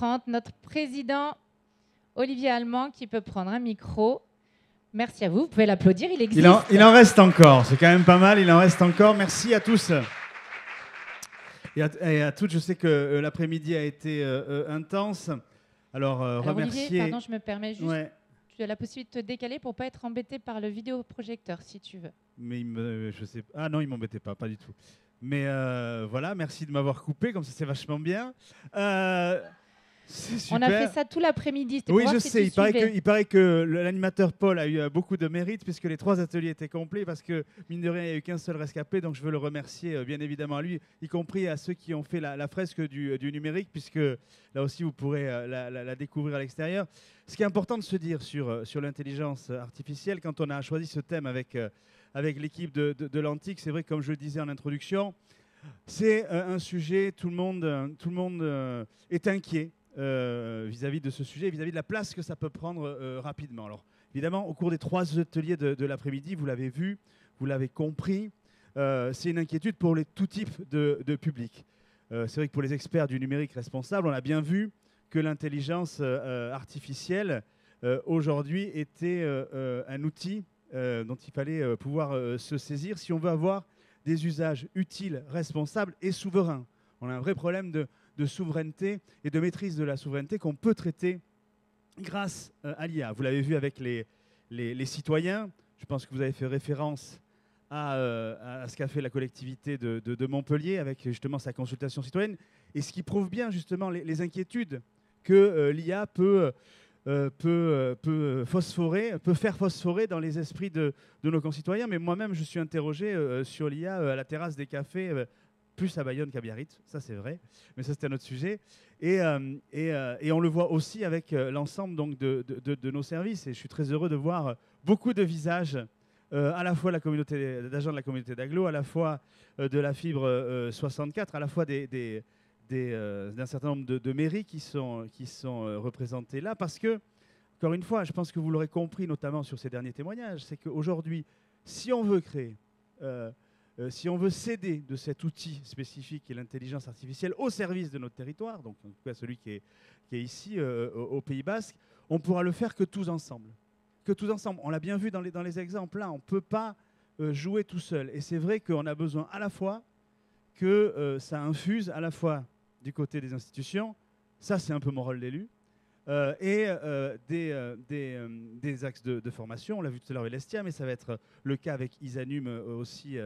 18h30. Notre président Olivier Allemand qui peut prendre un micro. Merci à vous. Vous pouvez l'applaudir. Il existe. Il en, il en reste encore. C'est quand même pas mal. Il en reste encore. Merci à tous. Et à, et à toutes. Je sais que euh, l'après-midi a été euh, euh, intense. Alors, euh, Alors, remercier. Olivier, pardon, je me permets juste. Ouais, Tu as la possibilité de te décaler pour pas être embêté par le vidéoprojecteur, si tu veux. mais il me, je sais. Ah non, il m'embêtait pas, pas du tout. Mais voilà, merci de m'avoir coupé. Comme ça, c'est vachement bien. Euh. On a fait ça tout l'après-midi. Oui, je sais. Il paraît, que, suivais. il paraît que le- l'animateur Paul a eu euh, beaucoup de mérite puisque les trois ateliers étaient complets parce que, mine de rien, il n'y a eu qu'un seul rescapé. Donc, je veux le remercier euh, bien évidemment à lui, y compris à ceux qui ont fait la, la fresque du, du numérique, puisque là aussi, vous pourrez euh, la, la- la découvrir à l'extérieur. Ce qui est important de se dire sur, euh, sur l'intelligence artificielle, quand on a choisi ce thème avec, euh, avec l'équipe de, de, de l'Antique, c'est vrai, comme je le disais en introduction, c'est euh, un sujet, tout le monde, euh, tout le monde euh, est inquiet euh, vis-à-vis de ce sujet, vis-à-vis de la place que ça peut prendre euh, rapidement. Alors, évidemment, au cours des trois ateliers de, l'après-midi, vous l'avez vu, vous l'avez compris, euh, c'est une inquiétude pour les, tout type de, de public. Euh, c'est vrai que pour les experts du numérique responsable, on a bien vu que l'intelligence artificielle, aujourd'hui, était un outil dont il fallait pouvoir se saisir si on veut avoir des usages utiles, responsables et souverains. On a un vrai problème de, de souveraineté et de maîtrise de la souveraineté qu'on peut traiter grâce euh, à l'IA. Vous l'avez vu avec les, citoyens. Je pense que vous avez fait référence à, euh, ce qu'a fait la collectivité de, Montpellier avec justement sa consultation citoyenne, et ce qui prouve bien justement les, inquiétudes que euh, l'IA peut, phosphorer, peut faire phosphorer dans les esprits de, de nos concitoyens. Mais moi-même, je suis interrogé sur l'IA à la terrasse des cafés, plus à Bayonne qu'à Biarritz, ça c'est vrai, mais ça c'est un autre sujet. Et, euh, et, euh, et on le voit aussi avec euh, l'ensemble donc de, de- nos services. Et je suis très heureux de voir beaucoup de visages, à la fois la communauté d'agents de la communauté d'Aglo, à la fois de la fibre euh, 64, à la fois d'un certain nombre de, mairies qui sont, qui sont représentées là, parce que, encore une fois, je pense que vous l'aurez compris, notamment sur ces derniers témoignages, c'est qu'aujourd'hui, si on veut créer, euh, si on veut céder de cet outil spécifique qui est l'intelligence artificielle au service de notre territoire, donc en tout cas celui qui est, ici euh, au, Pays Basque, on pourra le faire que tous ensemble. Que tous ensemble. On l'a bien vu dans les, exemples là, on ne peut pas euh, jouer tout seul. Et c'est vrai qu'on a besoin à la fois que ça infuse à la fois du côté des institutions, ça c'est un peu mon rôle d'élu, et des, axes de, de formation. On l'a vu tout à l'heure avec l'Estia, mais ça va être le cas avec Isanum aussi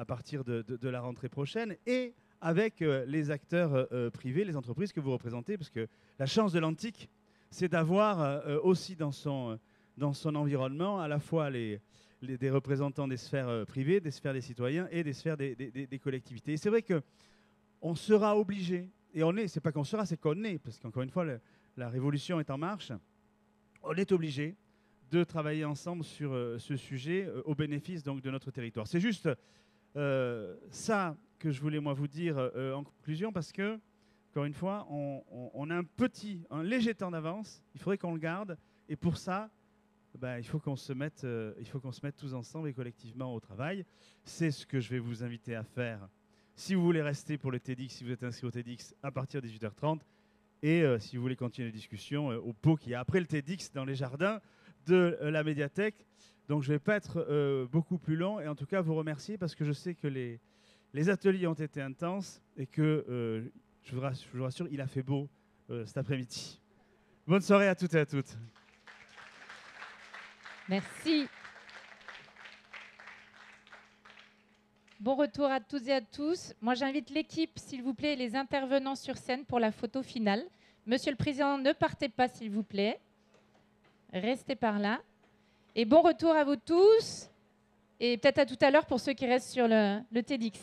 à partir de, la rentrée prochaine, et avec euh, les acteurs euh, euh, privés, les entreprises que vous représentez, parce que la chance de l'antique, c'est d'avoir aussi dans son, dans son environnement à la fois les, les- des représentants des sphères privées, des sphères des citoyens et des sphères des, des- collectivités. Et c'est vrai que on sera obligé, et on est, c'est pas qu'on sera, c'est qu'on est, parce qu'encore une fois, la révolution est en marche, on est obligé de travailler ensemble sur ce sujet au bénéfice donc, de notre territoire. C'est juste ça que je voulais moi vous dire euh, en conclusion, parce que, encore une fois, on, a un petit, un léger temps d'avance, il faudrait qu'on le garde, et pour ça, ben, il faut qu'on se mette, euh, il se mette tous ensemble et collectivement au travail. C'est ce que je vais vous inviter à faire. Si vous voulez rester pour le TEDx, si vous êtes inscrit au TEDx à partir de 18h30, et euh, si vous voulez continuer les discussions euh, au pot qui est après le TEDx dans les jardins de euh, la médiathèque. Donc je ne vais pas être euh, beaucoup plus long et en tout cas vous remercier parce que je sais que les, ateliers ont été intenses et que, euh, je, vous rassure, il a fait beau euh, cet après-midi. Bonne soirée à toutes et à toutes. Merci. Bon retour à toutes et à tous. Moi, j'invite l'équipe, s'il vous plaît, les intervenants sur scène pour la photo finale. Monsieur le Président, ne partez pas, s'il vous plaît. Restez par là. Et bon retour à vous tous. Et peut-être à tout à l'heure pour ceux qui restent sur le, le TEDx.